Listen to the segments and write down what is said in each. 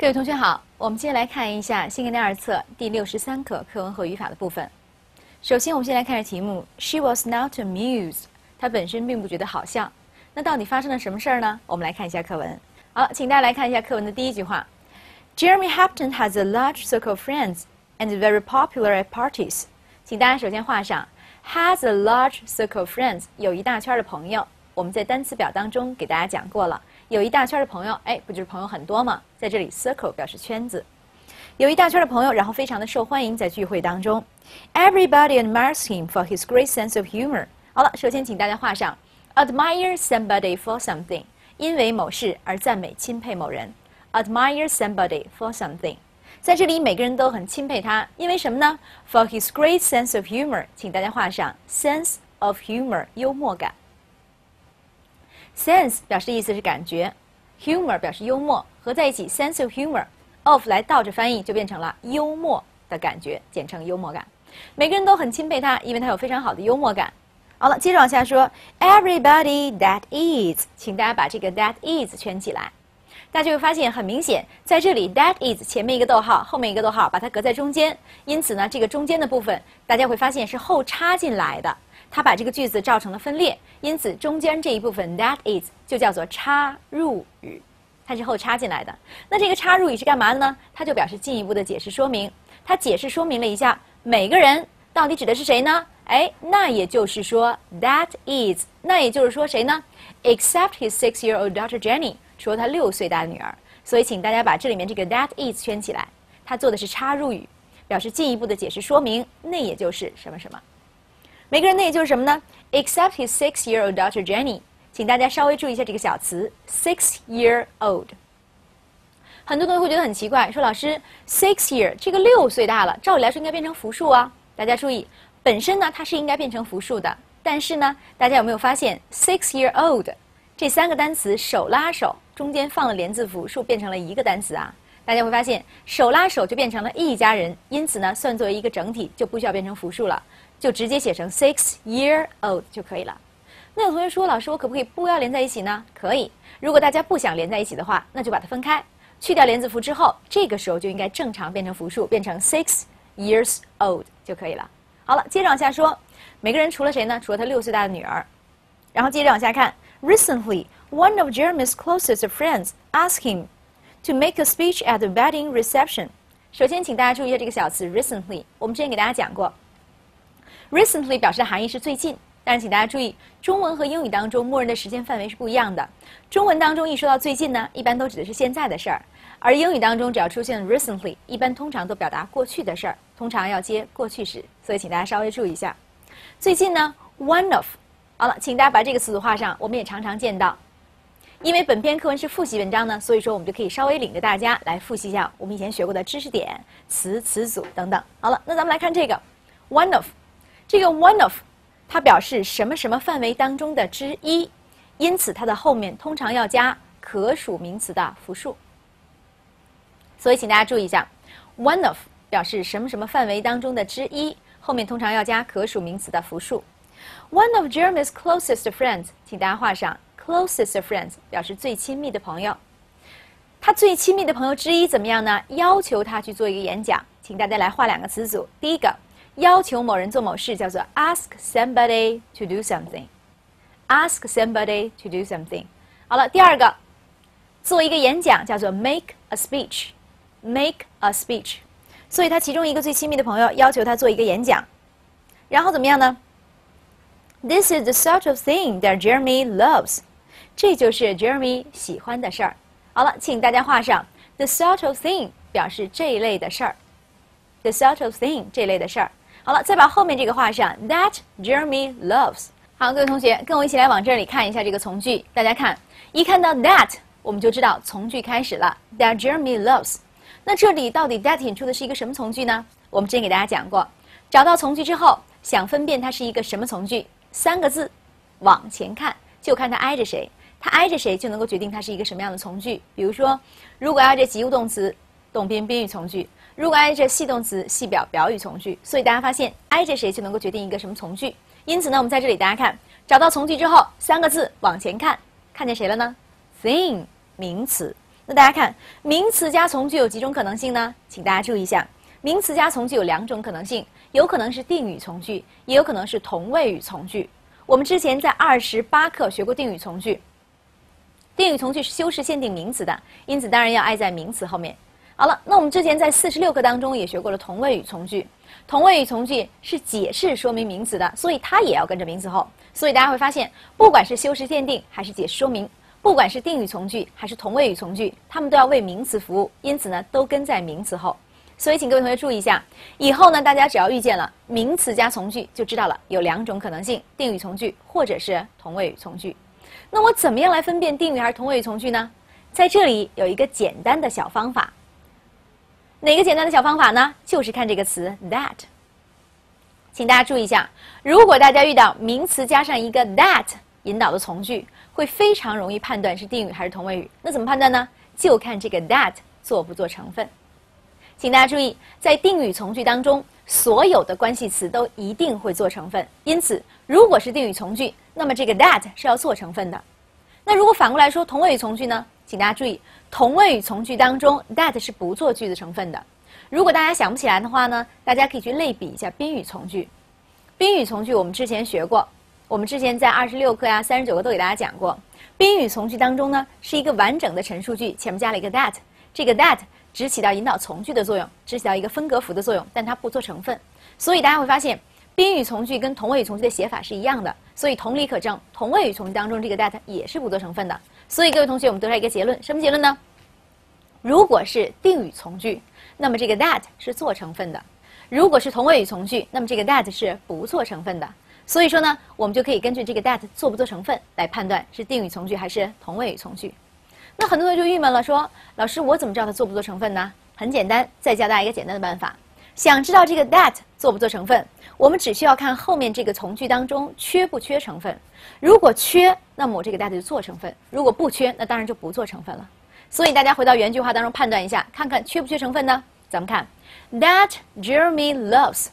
各位同学好，我们接下来看一下新概念二册第六十三课课文和语法的部分。首先，我们先来看下题目：She was not amused。她本身并不觉得好笑。那到底发生了什么事儿呢？我们来看一下课文。好，请大家来看一下课文的第一句话：Jeremy Hampton has a large circle of friends and very popular at parties。请大家首先画上 has a large circle of friends，有一大圈的朋友。我们在单词表当中给大家讲过了。有一大圈的朋友，哎，不就是朋友很多吗？在这里，circle 表示圈子，有一大圈的朋友，然后非常的受欢迎，在聚会当中，everybody admires him for his great sense of humor。好了，首先请大家画上 admire somebody for something，因为某事而赞美钦佩某人，admire somebody for something，在这里每个人都很钦佩他，因为什么呢？For his great sense of humor，请大家画上 sense of humor，幽默感。Sense 表示意思是感觉，humor 表示幽默，合在一起，sense of humor，of 来倒着翻译就变成了幽默的感觉，简称幽默感。每个人都很钦佩他，因为他有非常好的幽默感。好了，接着往下说，everybody that is，请大家把这个 that is 圈起来，大家会发现很明显，在这里 that is 前面一个逗号，后面一个逗号，把它隔在中间，因此呢，这个中间的部分大家会发现是后插进来的。它把这个句子造成了分裂，因此中间这一部分 that is 就叫做插入语，它是后插进来的。那这个插入语是干嘛的呢？它就表示进一步的解释说明。它解释说明了一下每个人到底指的是谁呢？哎，那也就是说 that is，那也就是说谁呢？Except his six-year-old daughter Jenny，除了他六岁大的女儿。所以请大家把这里面这个 that is 圈起来，它做的是插入语，表示进一步的解释说明。那也就是什么什么。每个人，那也就是什么呢？Except his six-year-old daughter Jenny，请大家稍微注意一下这个小词 six-year-old。很多同学会觉得很奇怪，说老师，six year 这个六岁大了，照理来说应该变成复数啊。大家注意，本身呢它是应该变成复数的，但是呢，大家有没有发现 six-year-old 这三个单词手拉手中间放了连字符，数变成了一个单词啊？大家会发现手拉手就变成了一家人，因此呢，算作为一个整体就不需要变成复数了。就直接写成 six year old 就可以了。那有同学说，老师，我可不可以不要连在一起呢？可以。如果大家不想连在一起的话，那就把它分开，去掉连字符之后，这个时候就应该正常变成复数，变成 six years old 就可以了。好了，接着往下说，每个人除了谁呢？除了他六岁大的女儿。然后接着往下看，Recently, one of Jeremy's closest friends asked him to make a speech at the wedding reception。首先，请大家注意一下这个小词 recently，我们之前给大家讲过。Recently 表示的含义是最近，但是请大家注意，中文和英语当中默认的时间范围是不一样的。中文当中一说到最近呢，一般都指的是现在的事儿；而英语当中只要出现 recently，一般通常都表达过去的事儿，通常要接过去时。所以请大家稍微注意一下。最近呢，one of，好了，请大家把这个词组画上。我们也常常见到，因为本篇课文是复习文章呢，所以说我们就可以稍微领着大家来复习一下我们以前学过的知识点、词、词组等等。好了，那咱们来看这个 one of。这个 one of，它表示什么什么范围当中的之一，因此它的后面通常要加可数名词的复数。所以请大家注意一下，one of 表示什么什么范围当中的之一，后面通常要加可数名词的复数。One of Jeremy's closest friends，请大家画上 closest friends，表示最亲密的朋友。他最亲密的朋友之一怎么样呢？要求他去做一个演讲，请大家来画两个词组。第一个。要求某人做某事叫做 ask somebody to do something。ask somebody to do something。好了，第二个，做一个演讲叫做 make a speech。make a speech。所以他其中一个最亲密的朋友要求他做一个演讲，然后怎么样呢？This is the sort of thing that Jeremy loves。这就是 Jeremy 喜欢的事儿。好了，请大家画上 the sort of thing，表示这一类的事儿。the sort of thing 这类的事儿。好了，再把后面这个画上，That Jeremy loves。好，各位同学，跟我一起来往这里看一下这个从句。大家看，一看到 that，我们就知道从句开始了。That Jeremy loves。那这里到底 that 引出的是一个什么从句呢？我们之前给大家讲过，找到从句之后，想分辨它是一个什么从句，三个字，往前看，就看它挨着谁。它挨着谁就能够决定它是一个什么样的从句。比如说，如果挨着及物动词，动宾宾语从句。如果挨着系动词，系表表语从句，所以大家发现挨着谁就能够决定一个什么从句。因此呢，我们在这里大家看，找到从句之后，三个字往前看，看见谁了呢？thing 名词。那大家看，名词加从句有几种可能性呢？请大家注意一下，名词加从句有两种可能性，有可能是定语从句，也有可能是同位语从句。我们之前在二十八课学过定语从句，定语从句是修饰限定名词的，因此当然要挨在名词后面。好了，那我们之前在四十六课当中也学过了同位语从句，同位语从句是解释说明名词的，所以它也要跟着名词后。所以大家会发现，不管是修饰限定还是解释说明，不管是定语从句还是同位语从句，它们都要为名词服务，因此呢，都跟在名词后。所以请各位同学注意一下，以后呢，大家只要遇见了名词加从句，就知道了有两种可能性：定语从句或者是同位语从句。那我怎么样来分辨定语还是同位语从句呢？在这里有一个简单的小方法。哪个简单的小方法呢？就是看这个词 that。请大家注意一下，如果大家遇到名词加上一个 that 引导的从句，会非常容易判断是定语还是同位语。那怎么判断呢？就看这个 that 做不做成分。请大家注意，在定语从句当中，所有的关系词都一定会做成分。因此，如果是定语从句，那么这个 that 是要做成分的。那如果反过来说同位语从句呢？请大家注意，同位语从句当中 that 是不做句子成分的。如果大家想不起来的话呢，大家可以去类比一下宾语从句。宾语从句我们之前学过，我们之前在二十六课呀、三十九课都给大家讲过。宾语从句当中呢，是一个完整的陈述句，前面加了一个 that，这个 that 只起到引导从句的作用，只起到一个分隔符的作用，但它不做成分。所以大家会发现，宾语从句跟同位语从句的写法是一样的。所以同理可证，同位语从句当中这个 that 也是不做成分的。所以各位同学，我们得出来一个结论，什么结论呢？如果是定语从句。那么这个 that 是做成分的，如果是同位语从句，那么这个 that 是不做成分的。所以说呢，我们就可以根据这个 that 做不做成分来判断是定语从句还是同位语从句。那很多同学就郁闷了，说老师，我怎么知道它做不做成分呢？很简单，再教大家一个简单的办法。想知道这个 that 做不做成分，我们只需要看后面这个从句当中缺不缺成分。如果缺，那么我这个 that 就做成分；如果不缺，那当然就不做成分了。所以大家回到原句话当中判断一下，看看缺不缺成分呢？咱们看，that Jeremy loves。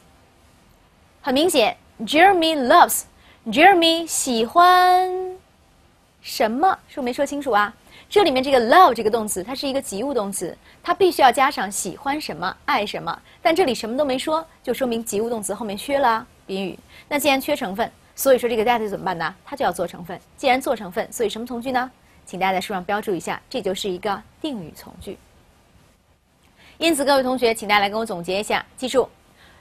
很明显，Jeremy loves，Jeremy 喜欢什么？是不没说清楚啊？这里面这个 love 这个动词，它是一个及物动词，它必须要加上喜欢什么、爱什么。但这里什么都没说，就说明及物动词后面缺了宾语。那既然缺成分，所以说这个 that 怎么办呢？它就要做成分。既然做成分，所以什么从句呢？请大家在书上标注一下，这就是一个定语从句。因此，各位同学，请大家来跟我总结一下。记住，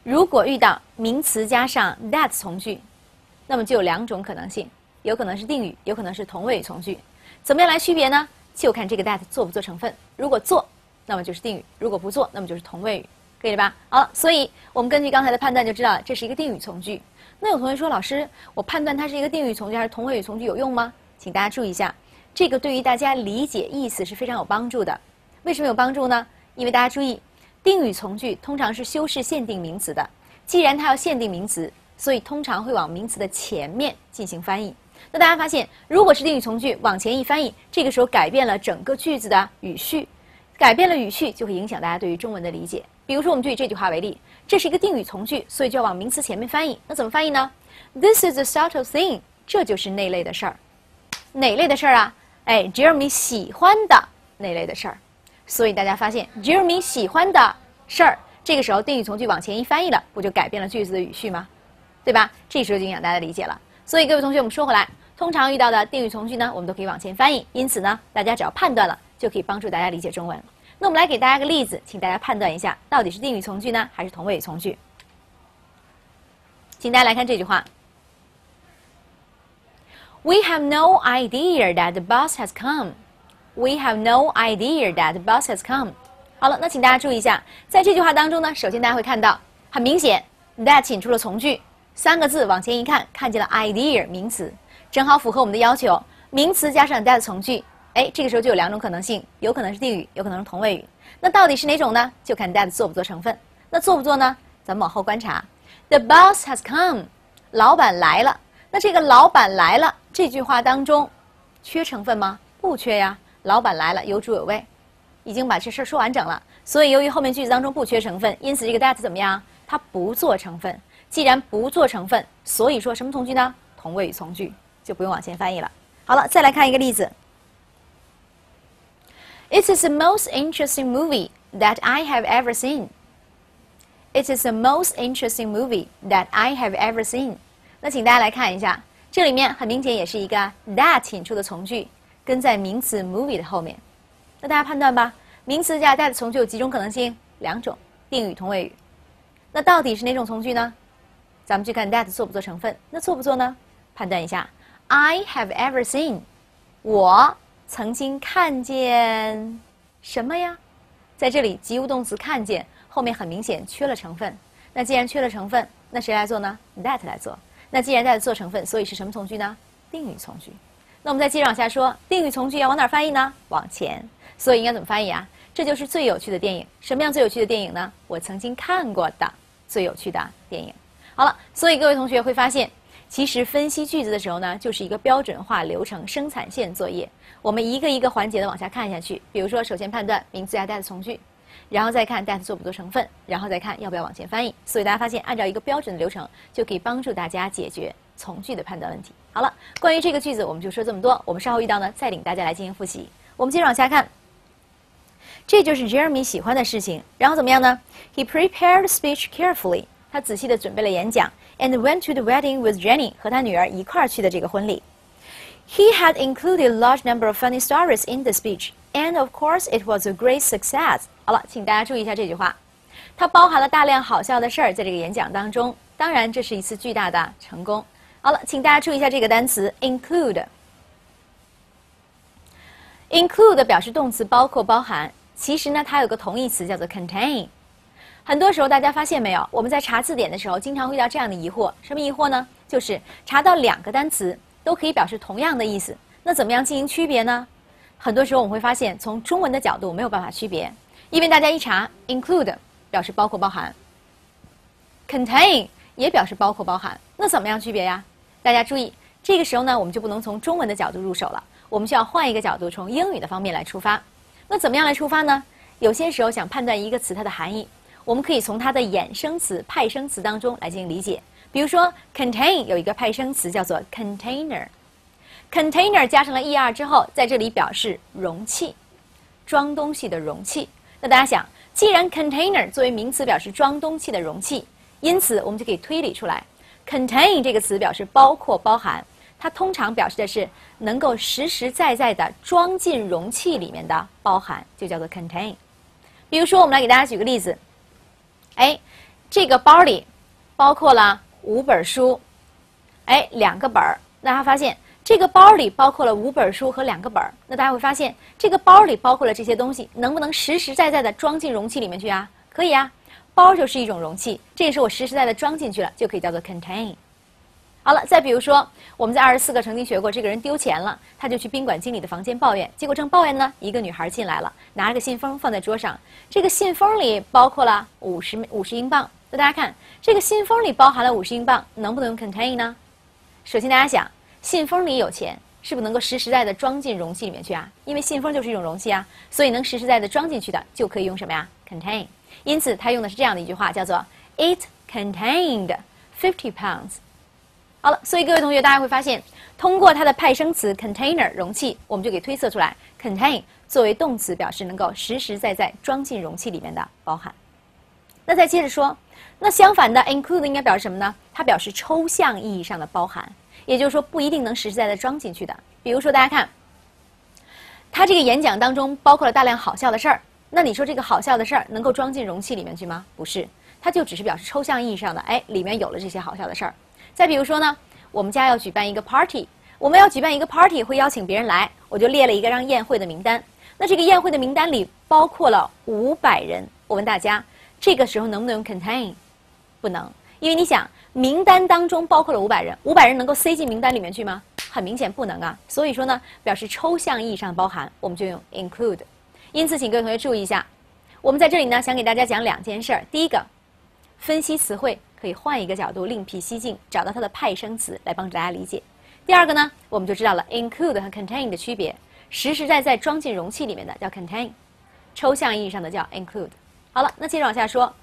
如果遇到名词加上 that 从句，那么就有两种可能性：有可能是定语，有可能是同位语从句。怎么样来区别呢？就看这个 that 做不做成分。如果做，那么就是定语；如果不做，那么就是同位语。可以了吧？好，所以我们根据刚才的判断就知道了，这是一个定语从句。那有同学说，老师，我判断它是一个定语从句还是同位语从句有用吗？请大家注意一下。这个对于大家理解意思是非常有帮助的。为什么有帮助呢？因为大家注意，定语从句通常是修饰限定名词的。既然它要限定名词，所以通常会往名词的前面进行翻译。那大家发现，如果是定语从句往前一翻译，这个时候改变了整个句子的语序，改变了语序就会影响大家对于中文的理解。比如说，我们就以这句话为例，这是一个定语从句，所以就要往名词前面翻译。那怎么翻译呢？This is the sort of thing，这就是那类的事儿。哪类的事儿啊？哎，Jeremy 喜欢的那类的事儿，所以大家发现 Jeremy 喜欢的事儿，这个时候定语从句往前一翻译了，不就改变了句子的语序吗？对吧？这时候就影响大家理解了。所以各位同学，我们说回来，通常遇到的定语从句呢，我们都可以往前翻译，因此呢，大家只要判断了，就可以帮助大家理解中文。那我们来给大家个例子，请大家判断一下，到底是定语从句呢，还是同位语从句？请大家来看这句话。We have no idea that the bus has come. We have no idea that the bus has come. 好了，那请大家注意一下，在这句话当中呢，首先大家会看到，很明显，that 引出了从句，三个字往前一看，看见了 idea 名词，正好符合我们的要求，名词加上 that 从句，哎，这个时候就有两种可能性，有可能是定语，有可能是同位语。那到底是哪种呢？就看 that 做不做成分。那做不做呢？咱们往后观察，The boss has come，老板来了。那这个老板来了这句话当中，缺成分吗？不缺呀，老板来了有主有谓，已经把这事儿说完整了。所以由于后面句子当中不缺成分，因此这个 that 怎么样？它不做成分。既然不做成分，所以说什么从句呢？同位语从句就不用往前翻译了。好了，再来看一个例子。It is the most interesting movie that I have ever seen. It is the most interesting movie that I have ever seen. 那请大家来看一下，这里面很明显也是一个 that 引出的从句，跟在名词 movie 的后面。那大家判断吧，名词加 that 从句有几种可能性？两种，定语同位语。那到底是哪种从句呢？咱们去看 that 做不做成分？那做不做呢？判断一下，I have ever seen，我曾经看见什么呀？在这里及物动词看见后面很明显缺了成分。那既然缺了成分，那谁来做呢？that 来做。那既然 that 做成分，所以是什么从句呢？定语从句。那我们再接着往下说，定语从句要往哪翻译呢？往前。所以应该怎么翻译啊？这就是最有趣的电影。什么样最有趣的电影呢？我曾经看过的最有趣的电影。好了，所以各位同学会发现，其实分析句子的时候呢，就是一个标准化流程生产线作业。我们一个一个环节的往下看下去。比如说，首先判断名词加 that 从句，然后再看 that 做不做成分，然后再看要不要往前翻译。所以大家发现，按照一个标准的流程，就可以帮助大家解决从句的判断问题。好了，关于这个句子，我们就说这么多。我们稍后遇到呢，再领大家来进行复习。我们接着往下看。这就是 Jeremy 喜欢的事情。然后怎么样呢？He prepared speech carefully。他仔细的准备了演讲，and went to the wedding with Jenny，和他女儿一块儿去的这个婚礼。He had included a large number of funny stories in the speech, and of course it was a great success。好了，请大家注意一下这句话，它包含了大量好笑的事儿在这个演讲当中。当然，这是一次巨大的成功。好了，请大家注意一下这个单词 include。include 表示动词包括、包含。其实呢，它有个同义词叫做 contain。 很多时候大家发现没有，我们在查字典的时候，经常会遇到这样的疑惑：什么疑惑呢？就是查到两个单词都可以表示同样的意思，那怎么样进行区别呢？很多时候我们会发现，从中文的角度没有办法区别，因为大家一查，include 表示包括包含，contain 也表示包括包含，那怎么样区别呀？大家注意，这个时候呢，我们就不能从中文的角度入手了，我们需要换一个角度，从英语的方面来出发。那怎么样来出发呢？有些时候想判断一个词它的含义，我们可以从它的衍生词、派生词当中来进行理解。比如说，contain 有一个派生词叫做 container，container 加上了 er 之后，在这里表示容器，装东西的容器。那大家想，既然 container 作为名词表示装东西的容器，因此我们就可以推理出来，contain 这个词表示包括、包含。它通常表示的是能够实实在在的装进容器里面的包含，就叫做 contain。比如说，我们来给大家举个例子，哎，这个包里包括了五本书，哎，两个本儿。大家发现这个包里包括了五本书和两个本儿，那大家会发现这个包里包括了这些东西，能不能实实在在的装进容器里面去啊？可以啊，包就是一种容器，这也是我实实在在装进去了，就可以叫做 contain。好了，再比如说，我们在二十四课曾经学过，这个人丢钱了，他就去宾馆经理的房间抱怨。结果正抱怨呢，一个女孩进来了，拿着个信封放在桌上。这个信封里包括了五十五十英镑。那大家看，这个信封里包含了五十英镑，能不能用 contain 呢？首先大家想，信封里有钱，是不是能够实实在在的装进容器里面去啊？因为信封就是一种容器啊，所以能实实在在的装进去的就可以用什么呀？contain。因此，他用的是这样的一句话，叫做 It contained fifty pounds。好了，所以各位同学，大家会发现，通过它的派生词 container 容器，我们就可以推测出来，contain 作为动词表示能够实实在在装进容器里面的包含。那再接着说，那相反的 include 应该表示什么呢？它表示抽象意义上的包含，也就是说不一定能实实在在装进去的。比如说大家看，他这个演讲当中包括了大量好笑的事儿，那你说这个好笑的事儿能够装进容器里面去吗？不是，它就只是表示抽象意义上的，哎，里面有了这些好笑的事儿。再比如说呢，我们家要举办一个 party，我们要举办一个 party，会邀请别人来，我就列了一个让宴会的名单。那这个宴会的名单里包括了五百人，我问大家，这个时候能不能用 contain？不能，因为你想，名单当中包括了五百人，五百人能够塞进名单里面去吗？很明显不能啊。所以说呢，表示抽象意义上包含，我们就用 include。因此，请各位同学注意一下，我们在这里呢，想给大家讲两件事儿。第一个，分析词汇。可以换一个角度，另辟蹊径，找到它的派生词来帮助大家理解。第二个呢，我们就知道了 include 和 contain 的区别。实实在在装进容器里面的叫 contain，抽象意义上的叫 include。好了，那接着往下说，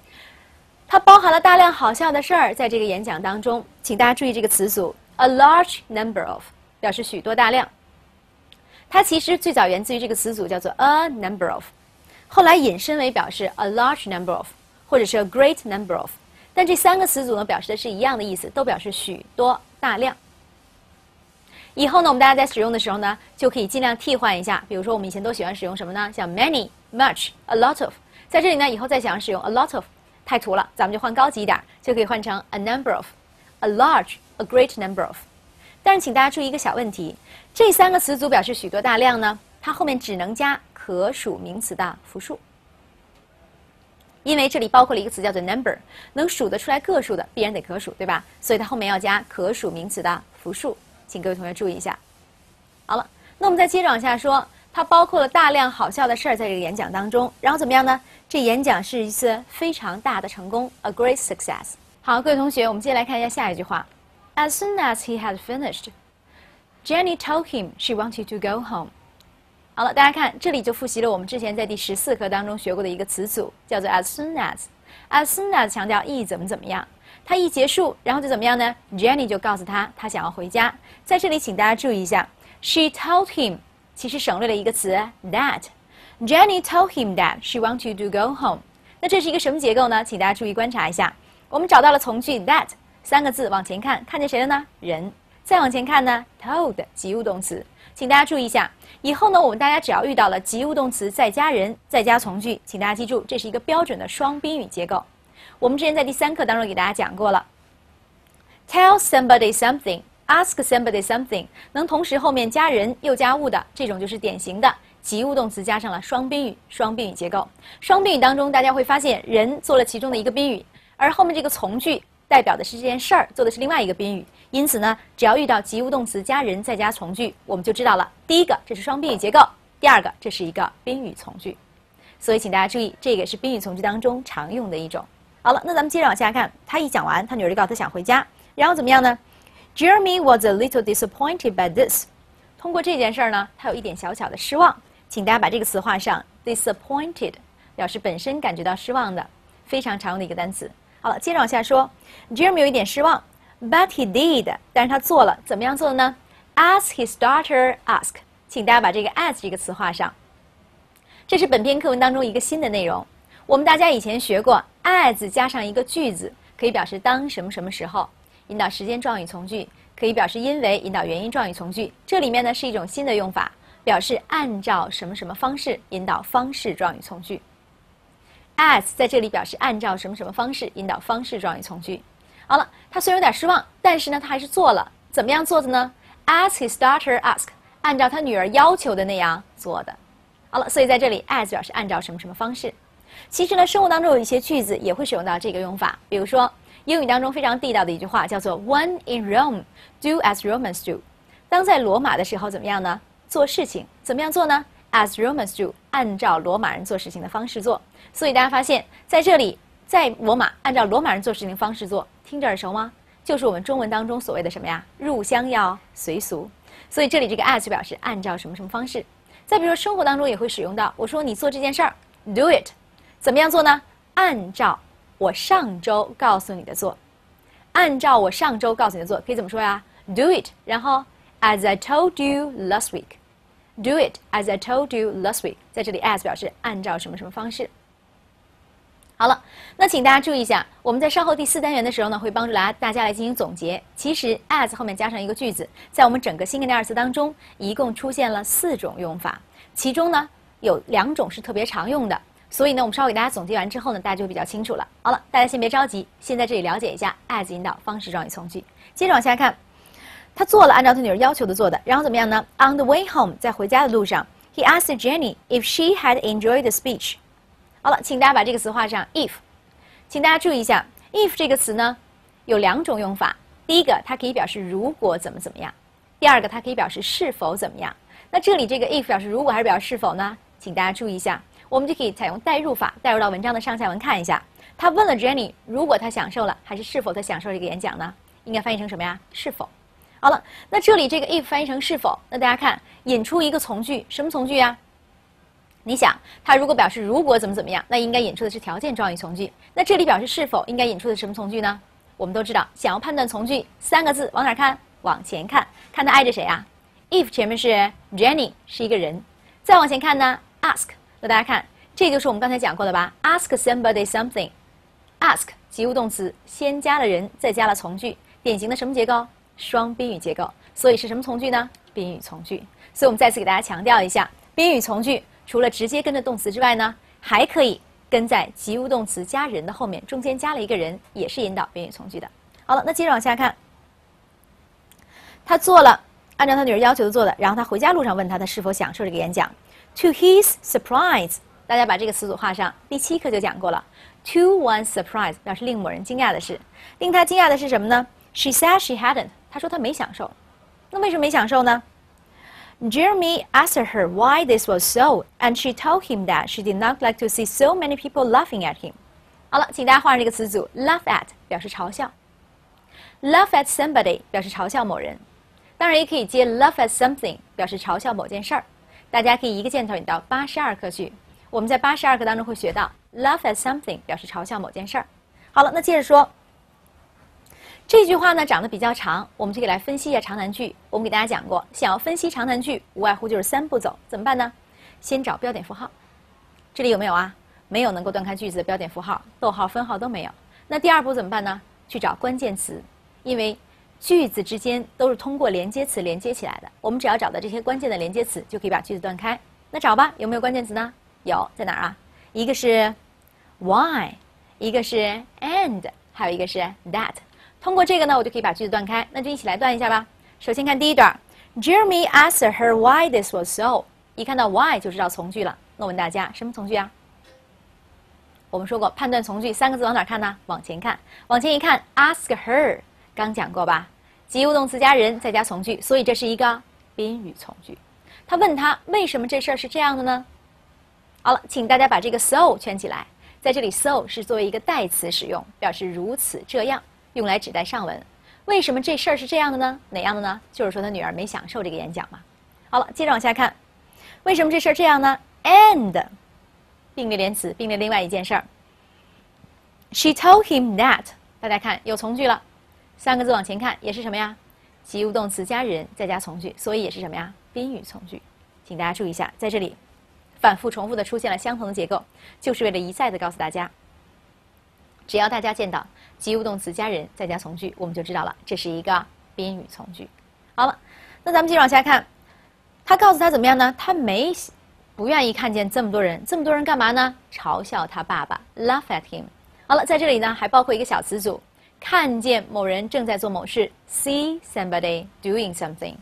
它包含了大量好笑的事儿。在这个演讲当中，请大家注意这个词组 a large number of，表示许多大量。它其实最早源自于这个词组叫做 a number of，后来引申为表示 a large number of，或者是 a great number of。但这三个词组呢，表示的是一样的意思，都表示许多、大量。以后呢，我们大家在使用的时候呢，就可以尽量替换一下。比如说，我们以前都喜欢使用什么呢？像 many、much、a lot of。在这里呢，以后再想使用 a lot of，太土了，咱们就换高级一点，就可以换成 a number of、a large、a great number of。但是，请大家注意一个小问题：这三个词组表示许多、大量呢，它后面只能加可数名词的复数，因为这里包括了一个词叫做 number，能数得出来个数的必然得可数，对吧？所以它后面要加可数名词的复数。请各位同学注意一下。好了，那我们再接着往下说，它包括了大量好笑的事儿在这个演讲当中，然后怎么样呢？这演讲是一次非常大的成功，a great success。好，各位同学，我们接下来看一下下一句话。As soon as he had finished, Jenny told him she wanted to go home。好了，大家看，这里就复习了我们之前在第十四课当中学过的一个词组，叫做 as soon as。as soon as 强调一怎么怎么样。它一结束，然后就怎么样呢？Jenny 就告诉他，他想要回家。在这里，请大家注意一下，She told him，其实省略了一个词 that。Jenny told him that she wanted to go home。那这是一个什么结构呢？请大家注意观察一下。我们找到了从句 that 三个字，往前看，看见谁了呢？人。再往前看呢？Told 及物动词。请大家注意一下，以后呢，我们大家只要遇到了及物动词再加人再加从句，请大家记住，这是一个标准的双宾语结构。我们之前在第三课当中给大家讲过了，tell somebody something，ask somebody something，能同时后面加人又加物的这种就是典型的及物动词加上了双宾语，双宾语结构。双宾语当中，大家会发现人做了其中的一个宾语，而后面这个从句代表的是这件事儿，做的是另外一个宾语。因此呢，只要遇到及物动词加人再加从句，我们就知道了，第一个这是双宾语结构，第二个这是一个宾语从句。所以请大家注意，这个是宾语从句当中常用的一种。好了，那咱们接着往下看。他一讲完，他女儿就告诉他想回家，然后怎么样呢？Jeremy was a little disappointed by this。通过这件事儿呢，他有一点小小的失望。请大家把这个词画上，disappointed，表示本身感觉到失望的，非常常用的一个单词。好了，接着往下说，Jeremy 有一点失望，but he did，但是他做了，怎么样做的呢？As his daughter ask，请大家把这个 as 这个词画上。这是本篇课文当中一个新的内容。我们大家以前学过，as 加上一个句子，可以表示当什么什么时候，引导时间状语从句；可以表示因为，引导原因状语从句。这里面呢是一种新的用法，表示按照什么什么方式，引导方式状语从句。As 在这里表示按照什么什么方式，引导方式状语从句。好了，他虽然有点失望，但是呢他还是做了。怎么样做的呢？As his daughter ask，按照他女儿要求的那样做的。好了，所以在这里 as 表示按照什么什么方式。其实呢，生活当中有一些句子也会使用到这个用法。比如说，英语当中非常地道的一句话叫做 “When in Rome, do as Romans do。”当在罗马的时候怎么样呢？做事情怎么样做呢？As Romans do，按照罗马人做事情的方式做。所以大家发现，在这里，在罗马按照罗马人做事情的方式做，听着耳熟吗？就是我们中文当中所谓的什么呀？入乡要随俗。所以这里这个 as 表示按照什么什么方式。再比如说，生活当中也会使用到，我说你做这件事儿，do it。怎么样做呢？按照我上周告诉你的做，按照我上周告诉你的做，可以怎么说呀？Do it，然后 as I told you last week Do it as I told you last week，在这里 as 表示按照什么什么方式。好了，那请大家注意一下，我们在稍后第四单元的时候呢，会帮助来大家来进行总结。其实 as 后面加上一个句子，在我们整个新概念二词当中，一共出现了四种用法，其中呢有两种是特别常用的。所以呢，我们稍微给大家总结完之后呢，大家就比较清楚了。好了，大家先别着急，先在这里了解一下 as 引导方式状语从句。接着往下看，他做了按照他女儿要求的做的，然后怎么样呢？On the way home，在回家的路上，he asked Jenny if she had enjoyed the speech。好了，请大家把这个词画上 if。请大家注意一下，if 这个词呢有两种用法。第一个，它可以表示如果怎么怎么样；第二个，它可以表示是否怎么样。那这里这个 if 表示如果还是表示是否呢？请大家注意一下。我们就可以采用代入法，代入到文章的上下文看一下。他问了 Jenny，如果他享受了，还是是否他享受这个演讲呢？应该翻译成什么呀？是否？好了，那这里这个 if 翻译成是否，那大家看，引出一个从句，什么从句呀？你想，它如果表示如果怎么怎么样，那应该引出的是条件状语从句。那这里表示是否，应该引出的什么从句呢？我们都知道，想要判断从句，三个字往哪看？往前看，看它挨着谁啊 if 前面是 Jenny 是一个人，再往前看呢，ask 那大家看，这就是我们刚才讲过的吧？ask somebody something，ask 及物动词先加了人，再加了从句，典型的什么结构？双宾语结构，所以是什么从句呢？宾语从句。所以我们再次给大家强调一下，宾语从句除了直接跟着动词之外呢，还可以跟在及物动词加人的后面，中间加了一个人，也是引导宾语从句的。好了，那接着往下看，他做了按照他女儿要求做的，然后他回家路上问他，他是否享受这个演讲。To his surprise，大家把这个词组画上。第七课就讲过了。To one's surprise 表示令某人惊讶的是，令他惊讶的是什么呢？She said she hadn't。她说她没享受。那为什么没享受呢？Jeremy asked her why this was so, and she told him that she did not like to see so many people laughing at him。好了，请大家画上这个词组，laugh at 表示嘲笑，laugh at somebody 表示嘲笑某人，当然也可以接 laugh at something 表示嘲笑某件事儿。大家可以一个箭头引到八十二课去。我们在八十二课当中会学到 laugh at something 表示嘲笑某件事儿。好了，那接着说 这句话呢，长得比较长，我们就给来分析一下长难句。我们给大家讲过，想要分析长难句，无外乎就是三步走，怎么办呢？先找标点符号，这里有没有啊？没有能够断开句子的标点符号，逗号、分号都没有。那第二步怎么办呢？去找关键词，因为句子之间都是通过连接词连接起来的，我们只要找到这些关键的连接词，就可以把句子断开。那找吧，有没有关键词呢？有，在哪儿啊？一个是 why，一个是 and，还有一个是 that。通过这个呢，我就可以把句子断开。那就一起来断一下吧。首先看第一段，Jeremy asked her why this was so。一看到 why 就知道从句了。那我问大家，什么从句啊？我们说过，判断从句三个字往哪看呢？往前看，往前一看，ask her，刚讲过吧？及物动词加人再加从句，所以这是一个宾语从句。他问他为什么这事儿是这样的呢？好了，请大家把这个 so 圈起来，在这里 so 是作为一个代词使用，表示如此这样，用来指代上文。为什么这事儿是这样的呢？哪样的呢？就是说他女儿没享受这个演讲嘛。好了，接着往下看，为什么这事儿这样呢？And 并列连词，并列另外一件事儿。She told him that，大家看有从句了，三个字往前看也是什么呀？及物动词加人再加从句，所以也是什么呀？宾语从句。请大家注意一下，在这里反复重复的出现了相同的结构，就是为了一再的告诉大家，只要大家见到及物动词加人再加从句，我们就知道了这是一个宾语从句。好了，那咱们接着往下看，他告诉他怎么样呢？他没。不愿意看见这么多人，这么多人干嘛呢？嘲笑他爸爸，laugh at him。好了，在这里呢，还包括一个小词组，看见某人正在做某事，see somebody doing something。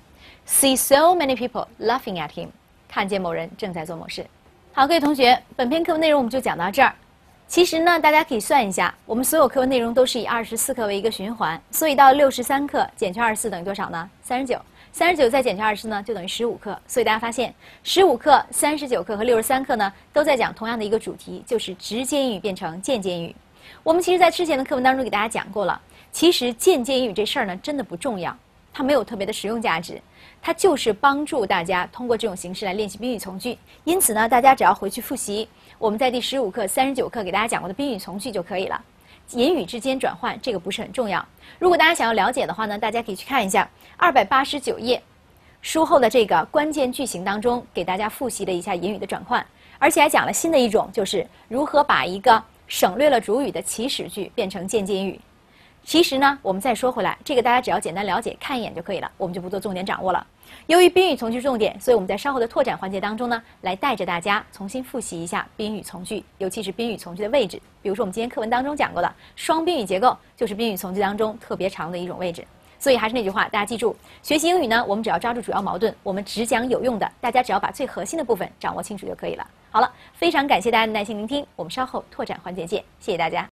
see so many people laughing at him。看见某人正在做某事。好，各位同学，本篇课文内容我们就讲到这儿。其实呢，大家可以算一下，我们所有课文内容都是以二十四课为一个循环，所以到六十三课减去二十四等于多少呢？三十九。三十九再减去二十呢，就等于十五课。所以大家发现，十五课、三十九课和六十三课呢，都在讲同样的一个主题，就是直接英语变成间接英语。我们其实，在之前的课文当中给大家讲过了，其实间接英语这事儿呢，真的不重要，它没有特别的实用价值，它就是帮助大家通过这种形式来练习宾语从句。因此呢，大家只要回去复习我们在第十五课、三十九课给大家讲过的宾语从句就可以了。言语之间转换这个不是很重要。如果大家想要了解的话呢，大家可以去看一下二百八十九页书后的这个关键句型当中，给大家复习了一下言语的转换，而且还讲了新的一种，就是如何把一个省略了主语的祈使句变成间接语。其实呢，我们再说回来，这个大家只要简单了解，看一眼就可以了，我们就不做重点掌握了。由于宾语从句重点，所以我们在稍后的拓展环节当中呢，来带着大家重新复习一下宾语从句，尤其是宾语从句的位置。比如说我们今天课文当中讲过的双宾语结构，就是宾语从句当中特别长的一种位置。所以还是那句话，大家记住，学习英语呢，我们只要抓住主要矛盾，我们只讲有用的，大家只要把最核心的部分掌握清楚就可以了。好了，非常感谢大家的耐心聆听，我们稍后拓展环节见，谢谢大家。